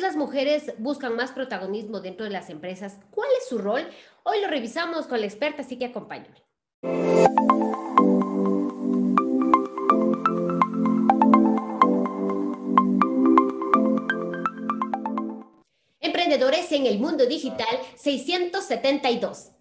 las mujeres buscan más protagonismo dentro de las empresas. ¿Cuál es su rol? Hoy lo revisamos con la experta, así que acompáñame. Emprendedores en el mundo digital 672.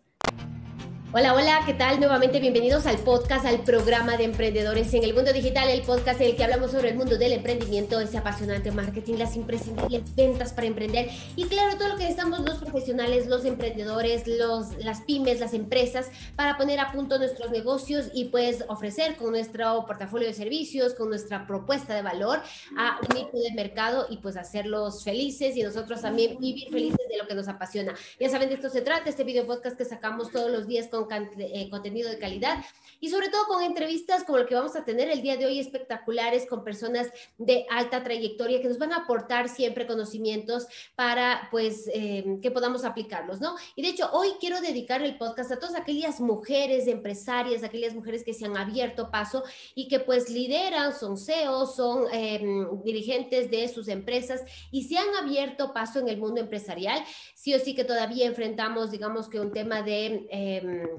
Hola, hola, ¿qué tal? Nuevamente bienvenidos al podcast, al programa de emprendedores en el mundo digital, el podcast en el que hablamos sobre el mundo del emprendimiento, ese apasionante marketing, las imprescindibles ventas para emprender y claro, todo lo que necesitamos los profesionales, los emprendedores, los, las pymes, las empresas para poner a punto nuestros negocios y pues ofrecer con nuestro portafolio de servicios, con nuestra propuesta de valor a un nicho de mercado y pues hacerlos felices y nosotros también vivir felices de lo que nos apasiona. Ya saben, de esto se trata, este video podcast que sacamos todos los días con eh, contenido de calidad y sobre todo con entrevistas como lo que vamos a tener el día de hoy espectaculares con personas de alta trayectoria que nos van a aportar siempre conocimientos para pues eh, que podamos aplicarlos, ¿no? Y de hecho hoy quiero dedicar el podcast a todas aquellas mujeres empresarias, aquellas mujeres que se han abierto paso y que pues lideran, son CEOs, son em, dirigentes de sus empresas y se han abierto paso en el mundo empresarial. Sí o sí que todavía enfrentamos, digamos que un tema de... Eh,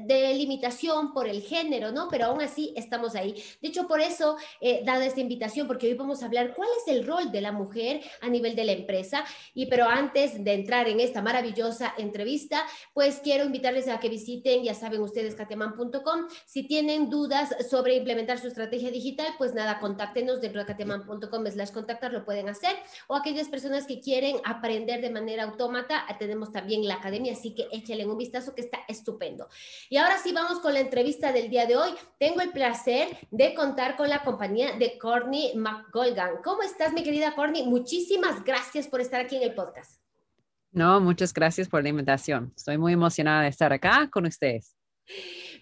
de limitación por el género, ¿no? Pero aún así estamos ahí. De hecho, por eso, eh, dada esta invitación, porque hoy vamos a hablar cuál es el rol de la mujer a nivel de la empresa. Y pero antes de entrar en esta maravillosa entrevista, pues quiero invitarles a que visiten, ya saben ustedes, cateman.com. Si tienen dudas sobre implementar su estrategia digital, pues nada, contáctenos dentro de cateman.com slash contactar, lo pueden hacer. O aquellas personas que quieren aprender de manera autómata, tenemos también la academia, así que échenle un vistazo que está estupendo. Y ahora sí vamos con la entrevista del día de hoy. Tengo el placer de contar con la compañía de Courtney McGolgan. ¿Cómo estás, mi querida Courtney? Muchísimas gracias por estar aquí en el podcast. No, muchas gracias por la invitación. Estoy muy emocionada de estar acá con ustedes.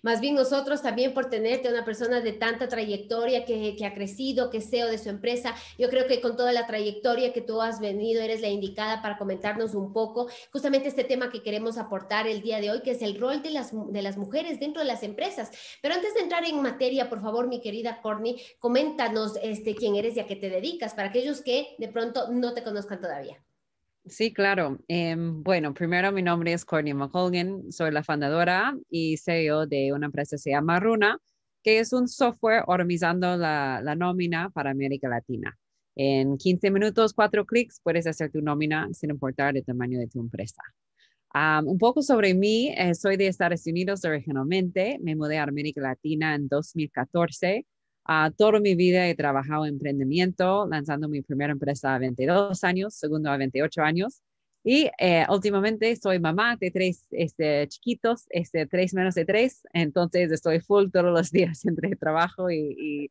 Más bien nosotros también por tenerte una persona de tanta trayectoria que, ha crecido, que es CEO de su empresa. Yo creo que con toda la trayectoria que tú has venido, eres la indicada para comentarnos un poco justamente este tema que queremos aportar el día de hoy, que es el rol de las, de las mujeres dentro de las empresas. Pero antes de entrar en materia, por favor, mi querida Corny, coméntanos este, quién eres y a qué te dedicas, para aquellos que de pronto no te conozcan todavía. Sí, claro. Em, bueno, primero mi nombre es Courtney McColgan, soy la fundadora y CEO de una empresa que se llama Runa, que es un software organizando la, nómina para América Latina. En 15 minutos, cuatro clics, puedes hacer tu nómina sin importar el tamaño de tu empresa. un poco sobre mí, eh, soy de Estados Unidos originalmente, me mudé a América Latina en 2014 toda mi vida he trabajado en emprendimiento, lanzando mi primera empresa a 22 años, segundo a 28 años. Y eh, últimamente soy mamá de tres este, chiquitos, este, tres menos de tres, entonces estoy full todos los días entre trabajo y,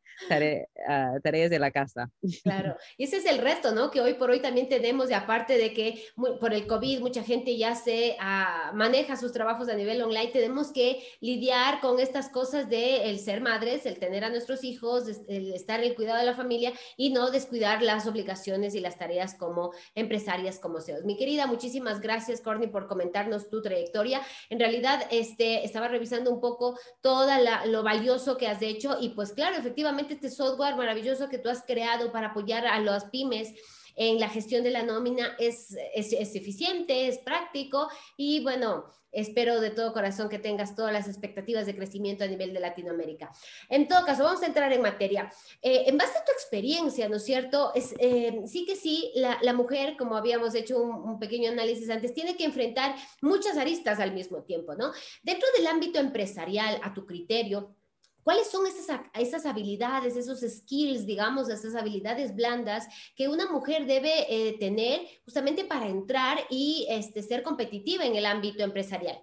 ah, tareas de la casa. Claro, y ese es el reto, ¿no? Que hoy por hoy también tenemos, y aparte de que por el COVID mucha gente ya se ah, maneja sus trabajos a nivel online, tenemos que lidiar con estas cosas de el ser madres, el tener a nuestros hijos, el estar en el cuidado de la familia y no descuidar las obligaciones y las tareas como empresarias, como SEOs. Mi querida muchísimas gracias, Courtney, por comentarnos tu trayectoria. En realidad, este, estaba revisando un poco todo lo valioso que has hecho y pues claro, efectivamente este software maravilloso que tú has creado para apoyar a las pymes en la gestión de la nómina es, es, eficiente, es práctico y bueno, espero de todo corazón que tengas todas las expectativas de crecimiento a nivel de Latinoamérica. En todo caso, vamos a entrar en materia. Eh, en base a tu experiencia, ¿no es cierto? Eh, sí que sí, la, mujer, como habíamos hecho un, un, pequeño análisis antes, tiene que enfrentar muchas aristas al mismo tiempo, ¿no? Dentro del ámbito empresarial, a tu criterio, ¿Cuáles son esas, esas habilidades, esos skills, digamos, esas habilidades blandas que una mujer debe eh, tener justamente para entrar y este, ser competitiva en el ámbito empresarial?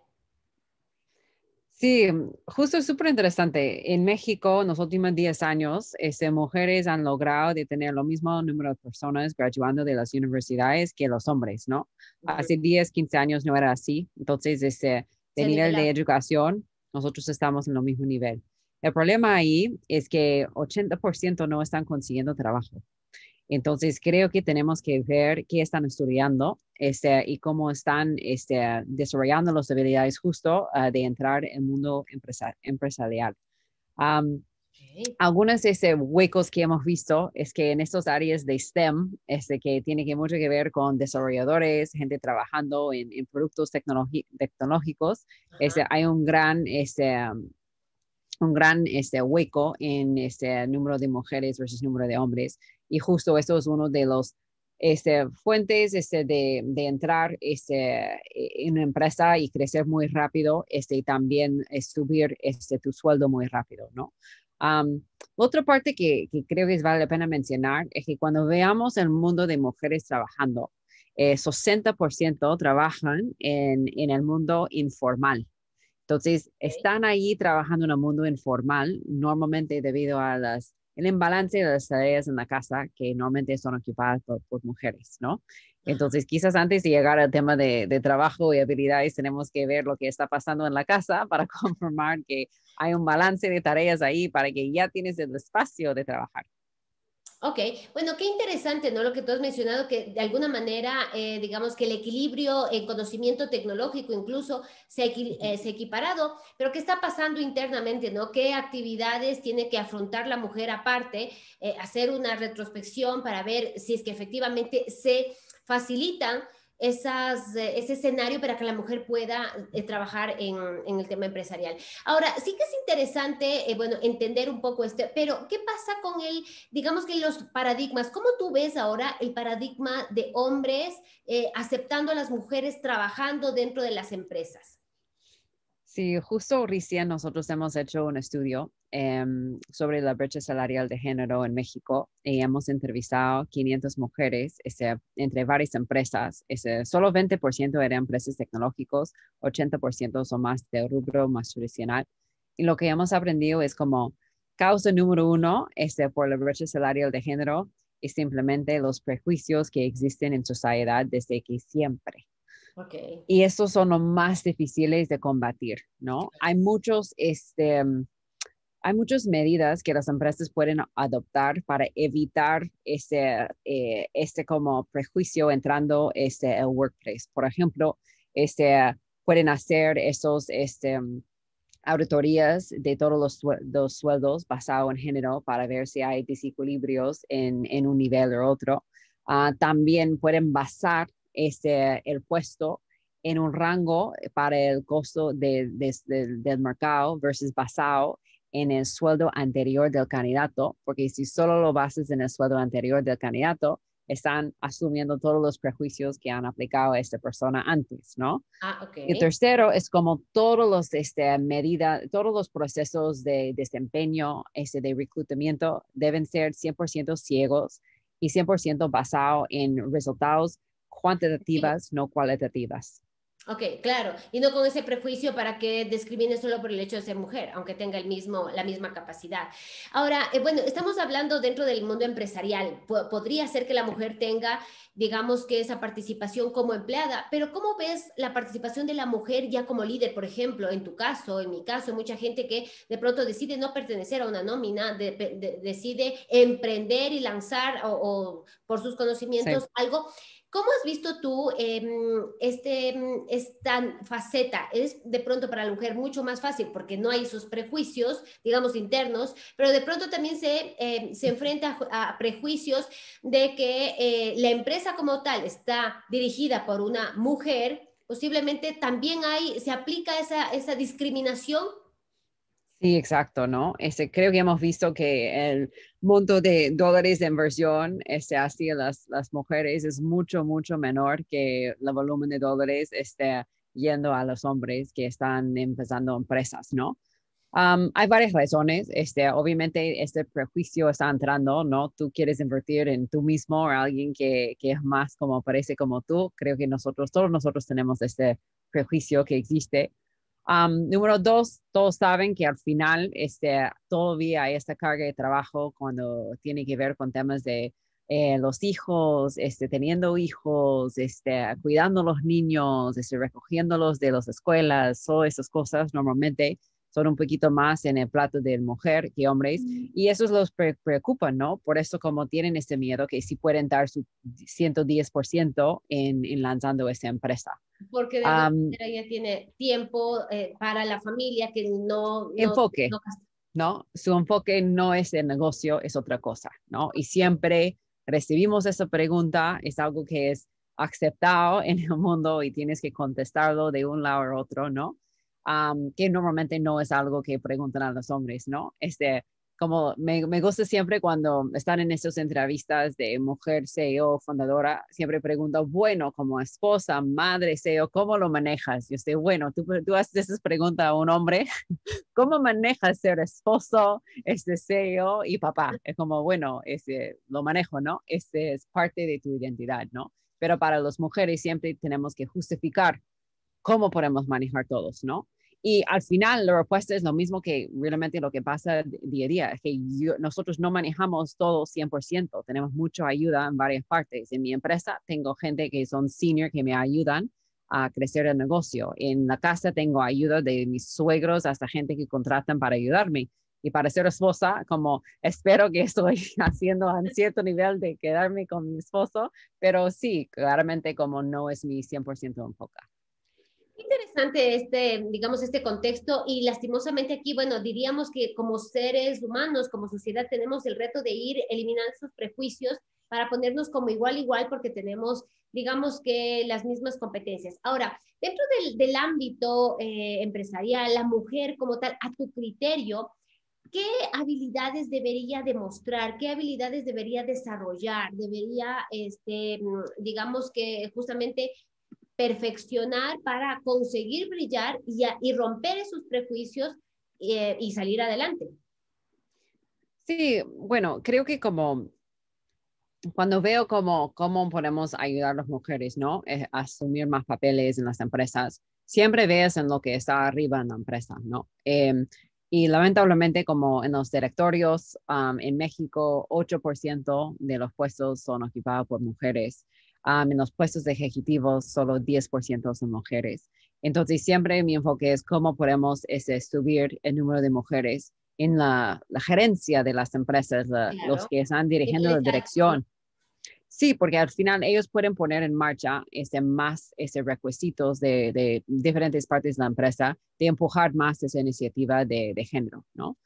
Sí, justo es súper interesante. En México, en los últimos 10 años, este, mujeres han logrado de tener lo mismo número de personas graduando de las universidades que los hombres, ¿no? Hace 10, 15 años no era así. Entonces, este, de nivel de educación, nosotros estamos en lo mismo nivel. El problema ahí es que 80% no están consiguiendo trabajo. Entonces, creo que tenemos que ver qué están estudiando este, y cómo están este, desarrollando las habilidades justo ah, de entrar en el mundo empresarial. Algunos de esos huecos que hemos visto es que en estas áreas de STEM, este, que tiene que mucho que ver con desarrolladores, gente trabajando en, productos tecnológicos, este, hay un gran, este, un gran este, hueco en este número de mujeres versus número de hombres. Y justo esto es uno de los este, fuentes este, de, de, entrar este, en una empresa y crecer muy rápido este, y también subir este, tu sueldo muy rápido, ¿no? otra parte que, creo que vale la pena mencionar es que cuando veamos el mundo de mujeres trabajando, eh, 60% trabajan en, en, el mundo informal. Entonces, están ahí trabajando en el mundo informal, normalmente debido a las el imbalance de las tareas en la casa que normalmente son ocupadas por, mujeres, ¿no? Entonces, quizás antes de llegar al tema de, de, trabajo y habilidades, tenemos que ver lo que está pasando en la casa para confirmar que hay un balance de tareas ahí para que ya tienes el espacio de trabajar. Ok, bueno, qué interesante, ¿no? Lo que tú has mencionado, que de alguna manera, eh, digamos que el equilibrio en conocimiento tecnológico incluso se, eh, se, ha equiparado, pero ¿qué está pasando internamente, ¿no? ¿Qué actividades tiene que afrontar la mujer aparte? Eh, hacer una retrospección para ver si es que efectivamente se facilitan esas, eh, ese escenario para que la mujer pueda eh, trabajar en, en, el tema empresarial. Ahora, sí que es interesante, eh, bueno, entender un poco este, pero ¿qué pasa con el, digamos que los paradigmas? ¿Cómo tú ves ahora el paradigma de hombres aceptando a las mujeres trabajando dentro de las empresas? Sí, justo recién nosotros hemos hecho un estudio em, sobre la brecha salarial de género en México y hemos entrevistado 500 mujeres este, entre varias empresas. Este, solo 20% eran empresas tecnológicas, 80% son más de rubro más tradicional. Y lo que hemos aprendido es como causa número uno este, por la brecha salarial de género es simplemente los prejuicios que existen en sociedad desde que siempre. Y estos son los más difíciles de combatir, ¿no? Hay muchos, este, hay muchas medidas que las empresas pueden adoptar para evitar este, eh, este como prejuicio entrando este, el workplace. Por ejemplo, este, pueden hacer esos, este, auditorías de todos los, sueldos basados en género para ver si hay desequilibrios en, en un nivel u otro. Ah, también pueden basar este, el puesto en un rango para el costo del mercado versus basado en el sueldo anterior del candidato, porque si solo lo bases en el sueldo anterior del candidato, están asumiendo todos los prejuicios que han aplicado a esta persona antes, ¿no? Ah, Y tercero es como todos los este, medidas, todos los procesos de desempeño, este, de reclutamiento deben ser 100% ciegos y 100% basados en resultados cuantitativas, no cualitativas. Ok, claro, y no con ese prejuicio para que discrimine solo por el hecho de ser mujer, aunque tenga el mismo, la misma capacidad. Ahora, eh, bueno, estamos hablando dentro del mundo empresarial. podría ser que la mujer tenga, digamos que esa participación como empleada, pero ¿cómo ves la participación de la mujer ya como líder, por ejemplo, en tu caso, en mi caso, mucha gente que de pronto decide no pertenecer a una nómina, decide emprender y lanzar o, por sus conocimientos algo ¿Cómo has visto tú em, este, em, esta faceta? Es de pronto para la mujer mucho más fácil porque no hay esos prejuicios, digamos, internos, pero de pronto también se, em, se enfrenta a, prejuicios de que eh, la empresa como tal está dirigida por una mujer, posiblemente también hay, se aplica esa, esa discriminación Sí, exacto, ¿no? Este, creo que hemos visto que el monto de dólares de inversión este, hacia las, mujeres es mucho, mucho menor que el volumen de dólares este, yendo a los hombres que están empezando empresas, ¿no? hay varias razones. Este, obviamente, este prejuicio está entrando, ¿no? Tú quieres invertir en tú mismo o alguien que, que es más como parece como tú. Creo que nosotros, todos nosotros tenemos este prejuicio que existe número dos, todos saben que al final este, todavía hay esta carga de trabajo cuando tiene que ver con temas de eh, los hijos, este, teniendo hijos, este, cuidando a los niños, este, recogiéndolos de las escuelas, todas esas cosas normalmente son un poquito más en el plato de mujer que hombres y eso los preocupa, ¿no? Por eso como tienen este miedo que sí pueden dar su 110% en, en lanzando esa empresa. Porque de alguna manera ella tiene tiempo eh, para la familia que no... enfoque. ¿no? Su enfoque no es el negocio, es otra cosa, ¿no? Y siempre recibimos esa pregunta, es algo que es aceptado en el mundo y tienes que contestarlo de un lado a otro, ¿no? Que normalmente no es algo que preguntan a los hombres, ¿no? Este, como me, me, gusta siempre cuando están en esas entrevistas de mujer CEO, fundadora, siempre pregunto, bueno, como esposa, madre CEO, ¿cómo lo manejas? Yo estoy, bueno, tú, tú haces esa pregunta a un hombre, ¿cómo manejas ser esposo, este CEO y papá? Es como, bueno, este, lo manejo, ¿no? Este es parte de tu identidad, ¿no? Pero para las mujeres siempre tenemos que justificar cómo podemos manejar todos, ¿no? Y al final la respuesta es lo mismo que realmente lo que pasa día a día, es que nosotros no manejamos todo 100%, tenemos mucha ayuda en varias partes. En mi empresa tengo gente que son senior que me ayudan a crecer el negocio. En la casa tengo ayuda de mis suegros hasta gente que contratan para ayudarme. Y para ser esposa, como espero que estoy haciendo a cierto nivel de quedarme con mi esposo, pero sí, claramente como no es mi 100% enfoque interesante este, digamos, este contexto y lastimosamente aquí, bueno, diríamos que como seres humanos, como sociedad, tenemos el reto de ir eliminando esos prejuicios para ponernos como igual igual porque tenemos, digamos que las mismas competencias. Ahora, dentro del, del ámbito eh, empresarial, la mujer como tal, a tu criterio, ¿qué habilidades debería demostrar? ¿Qué habilidades debería desarrollar? Debería, este, digamos que justamente perfeccionar para conseguir brillar y, romper esos prejuicios eh, y salir adelante. Sí, bueno, creo que como cuando veo cómo, cómo podemos ayudar a las mujeres, ¿no? Eh, a asumir más papeles en las empresas, siempre ves en lo que está arriba en la empresa, ¿no? Em, y lamentablemente, como en los directorios en México, 8% de los puestos son ocupados por mujeres en los puestos de ejecutivos solo 10% son mujeres. Entonces, siempre mi enfoque es cómo podemos ese, subir el número de mujeres en la, gerencia de las empresas, los que están dirigiendo la dirección. Sí, porque al final ellos pueden poner en marcha ese más ese requisitos de, de, diferentes partes de la empresa de empujar más esa iniciativa de, de género, ¿no?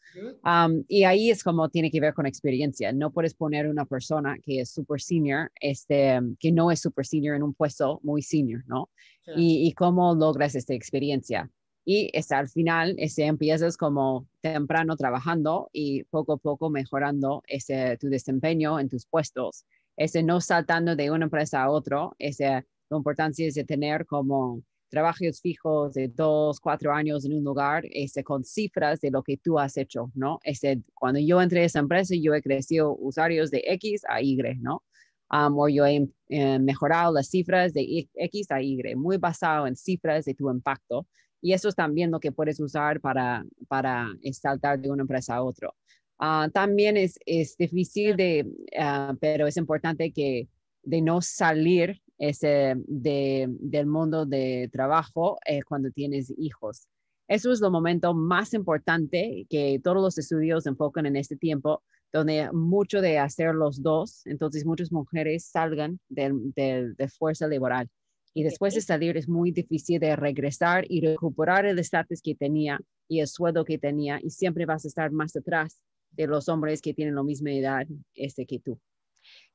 y ahí es como tiene que ver con experiencia. No puedes poner una persona que es super senior, este, que no es super senior en un puesto muy senior, ¿no? Y, y, cómo logras esta experiencia. Y es, al final ese, empiezas como temprano trabajando y poco a poco mejorando ese, tu desempeño en tus puestos ese no saltando de una empresa a otra, ese, la importancia es de tener como trabajos fijos de dos, cuatro años en un lugar, ese, con cifras de lo que tú has hecho, ¿no? Ese, cuando yo entré a esa empresa, yo he crecido usuarios de X a Y, ¿no? Um, o yo he eh, mejorado las cifras de X a Y, muy basado en cifras de tu impacto. Y eso es también lo que puedes usar para, para saltar de una empresa a otra. Ah, también es, es difícil de, uh, pero es importante que de no salir ese, de, del mundo de trabajo eh, cuando tienes hijos. Eso es lo momento más importante que todos los estudios enfocan en este tiempo, donde mucho de hacer los dos, entonces muchas mujeres salgan de, de, de fuerza laboral. Y después de salir es muy difícil de regresar y recuperar el estatus que tenía y el sueldo que tenía y siempre vas a estar más atrás de los hombres que tienen la misma edad este, que tú.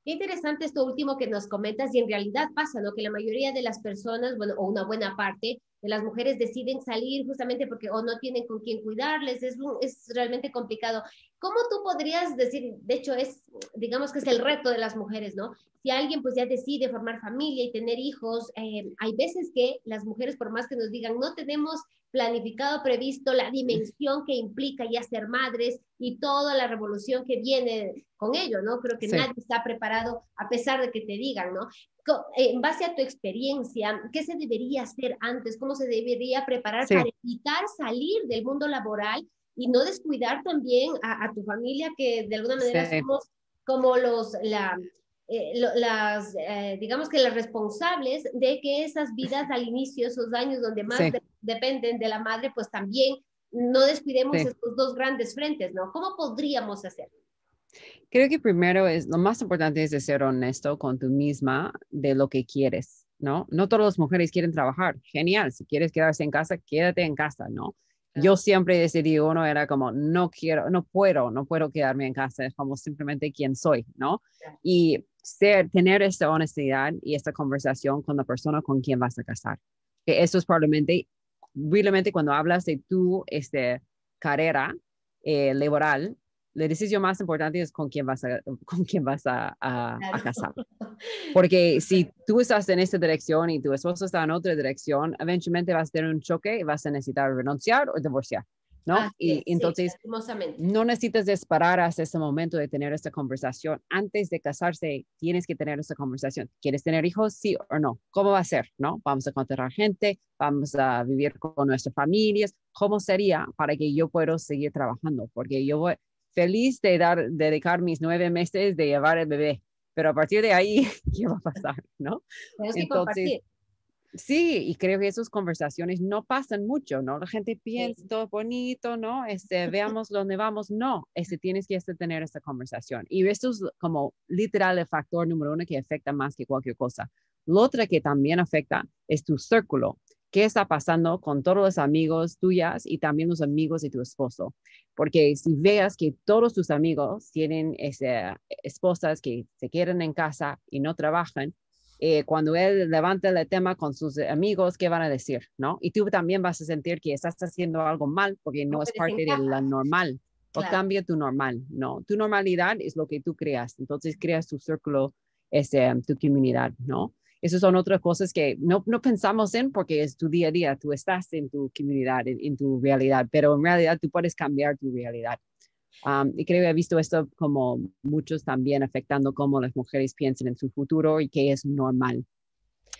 Qué interesante esto último que nos comentas y en realidad pasa, ¿no? Que la mayoría de las personas, bueno, o una buena parte las mujeres deciden salir justamente porque o no tienen con quién cuidarles, es, es realmente complicado. ¿Cómo tú podrías decir, de hecho es, digamos que es el reto de las mujeres, ¿no? Si alguien pues ya decide formar familia y tener hijos, eh, hay veces que las mujeres, por más que nos digan, no tenemos planificado, previsto la dimensión que implica ya ser madres y toda la revolución que viene con ello, ¿no? Creo que nadie está preparado a pesar de que te digan, ¿no? En base a tu experiencia, ¿qué se debería hacer antes? ¿Cómo se debería preparar para evitar salir del mundo laboral y no descuidar también a, tu familia que de alguna manera somos como los, la, eh, las, eh, digamos que las responsables de que esas vidas al inicio, esos años donde más dependen de la madre, pues también no descuidemos estos dos grandes frentes, ¿no? ¿Cómo podríamos hacer? Creo que primero es, lo más importante es de ser honesto con tú misma de lo que quieres, ¿no? No todas las mujeres quieren trabajar, genial, si quieres quedarse en casa, quédate en casa, ¿no? Yo siempre decidí, uno era como, no quiero, no puedo, no puedo quedarme en casa, es como simplemente quien soy, ¿no? Y ser, tener esta honestidad y esta conversación con la persona con quien vas a casar. Que eso es probablemente, realmente cuando hablas de tu este, carrera eh, laboral, la decisión más importante es con quién vas a, con quién vas a, a, casar. Porque si tú estás en esta dirección y tu esposo está en otra dirección, eventualmente vas a tener un choque y vas a necesitar renunciar o divorciar. ¿no? y entonces no necesitas esperar hasta ese momento de tener esta conversación. Antes de casarse, tienes que tener esta conversación. ¿Quieres tener hijos? Sí o no. ¿Cómo va a ser? ¿No? Vamos a contratar gente, vamos a vivir con nuestras familias. ¿Cómo sería para que yo pueda seguir trabajando? Porque yo voy feliz de dar, dedicar mis nueve meses de llevar el bebé, pero a partir de ahí, ¿qué va a pasar? ¿No? Entonces, Sí, y creo que esas conversaciones no pasan mucho, ¿no? La gente piensa todo bonito, ¿no? Este, veamos dónde vamos. No, este, tienes que este, tener esta conversación. Y esto es como literal el factor número uno que afecta más que cualquier cosa. Lo otro que también afecta es tu círculo. ¿Qué está pasando con todos los amigos tuyas y también los amigos de tu esposo? Porque si veas que todos tus amigos tienen este, esposas que se quedan en casa y no trabajan, eh, cuando él levanta el tema con sus amigos, ¿qué van a decir? ¿No? Y tú también vas a sentir que estás haciendo algo mal porque no, es parte de la normal. O cambia tu normal, ¿no? Tu normalidad es lo que tú creas. Entonces creas tu círculo, ese, tu comunidad, ¿no? Esas son otras cosas que no, no, pensamos en porque es tu día a día, tú estás en tu comunidad, en, tu realidad, pero en realidad tú puedes cambiar tu realidad y creo que he visto esto como muchos también afectando cómo las mujeres piensan en su futuro y que es normal.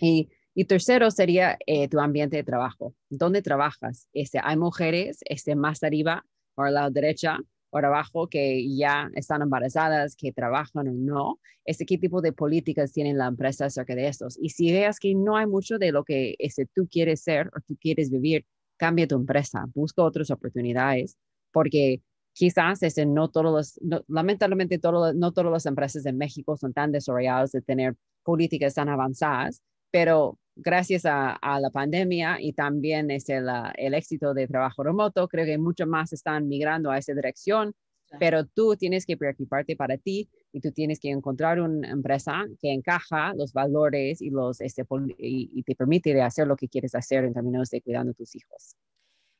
Y, y tercero sería eh, tu ambiente de trabajo. ¿Dónde trabajas? Este, hay mujeres este, más arriba o a la derecha o abajo que ya están embarazadas, que trabajan o no. Este, ¿Qué tipo de políticas tiene la empresa acerca de estos? Y si veas que no hay mucho de lo que este, tú quieres ser o tú quieres vivir, cambia tu empresa, busca otras oportunidades, porque quizás ese no todos los, lamentablemente todo, no todas las empresas de México son tan desarrolladas de tener políticas tan avanzadas, pero gracias a, la pandemia y también es el, el, éxito de trabajo remoto, creo que mucho más están migrando a esa dirección, pero tú tienes que preocuparte para ti y tú tienes que encontrar una empresa que encaja los valores y, los, este, y, y te permite hacer lo que quieres hacer en términos de cuidando a tus hijos.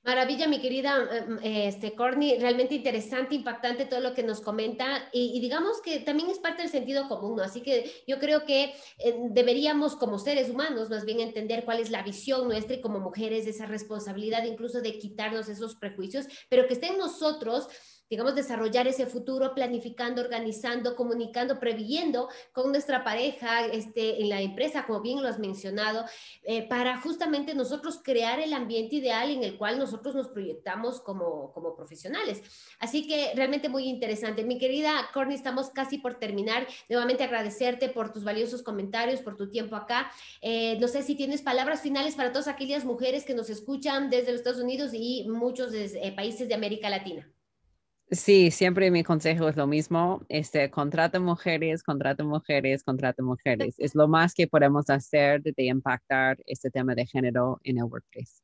Maravilla, mi querida em, este, Corny, realmente interesante, impactante todo lo que nos comenta y, digamos que también es parte del sentido común, ¿no? Así que yo creo que eh, deberíamos como seres humanos más bien entender cuál es la visión nuestra y como mujeres, esa responsabilidad incluso de quitarnos esos prejuicios, pero que esté en nosotros digamos, desarrollar ese futuro planificando, organizando, comunicando, previendo con nuestra pareja este, en la empresa, como bien lo has mencionado, eh, para justamente nosotros crear el ambiente ideal en el cual nosotros nos proyectamos como, como profesionales. Así que realmente muy interesante. Mi querida Corny, estamos casi por terminar. Nuevamente agradecerte por tus valiosos comentarios, por tu tiempo acá. Eh, no sé si tienes palabras finales para todas aquellas mujeres que nos escuchan desde los Estados Unidos y muchos eh, países de América Latina. Sí, siempre mi consejo es lo mismo, este, contrata mujeres, contrata mujeres, contrata mujeres. Es lo más que podemos hacer de, impactar este tema de género en el workplace.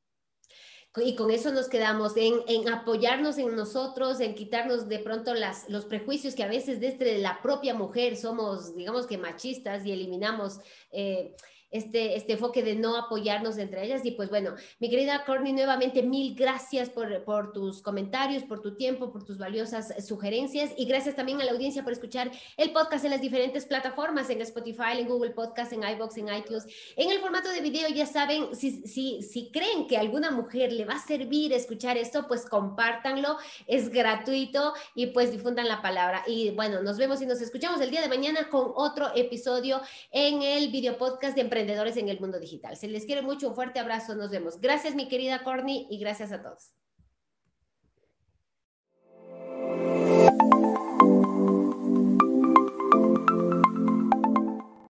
Y con eso nos quedamos en, en, apoyarnos en nosotros, en quitarnos de pronto las, los prejuicios que a veces desde la propia mujer somos, digamos que machistas y eliminamos eh, este, este enfoque de no apoyarnos entre ellas. Y pues bueno, mi querida Courtney, nuevamente mil gracias por, por tus comentarios, por tu tiempo, por tus valiosas sugerencias y gracias también a la audiencia por escuchar el podcast en las diferentes plataformas, en Spotify, en Google Podcast, en iBox, en iTunes. En el formato de video, ya saben, si, si, si creen que a alguna mujer le va a servir escuchar esto, pues compártanlo, es gratuito y pues difundan la palabra. Y bueno, nos vemos y nos escuchamos el día de mañana con otro episodio en el video podcast de Emprendedores emprendedores en el mundo digital. Se les quiere mucho, un fuerte abrazo, nos vemos. Gracias mi querida Corny y gracias a todos.